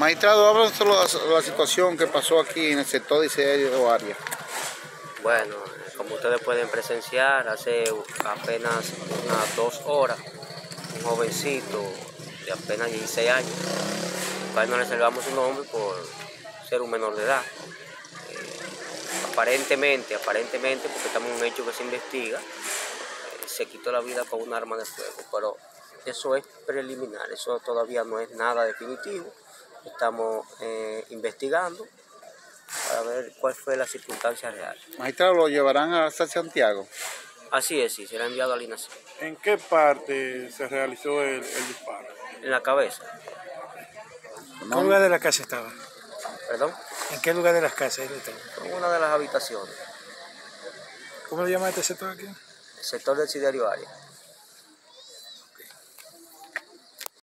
Magistrado, háblanos sobre la, situación que pasó aquí en el sector de Isidro Arias. Bueno, como ustedes pueden presenciar, hace apenas unas dos horas, un jovencito de apenas 16 años, al cual no reservamos su nombre por ser un menor de edad. Eh, aparentemente, aparentemente, porque estamos en un hecho que se investiga, eh, se quitó la vida con un arma de fuego, pero eso es preliminar, eso todavía no es nada definitivo. Estamos eh, investigando para ver cuál fue la circunstancia real. Magistrado, ¿lo llevarán hasta Santiago? Así es, sí, será enviado al INACE. ¿En qué parte se realizó el, el disparo? En la cabeza, ¿En qué lugar de la casa estaba? perdón, ¿En qué lugar de las casas él estaba? en una de las habitaciones, ¿Cómo le llama este sector aquí? el sector del siderio área.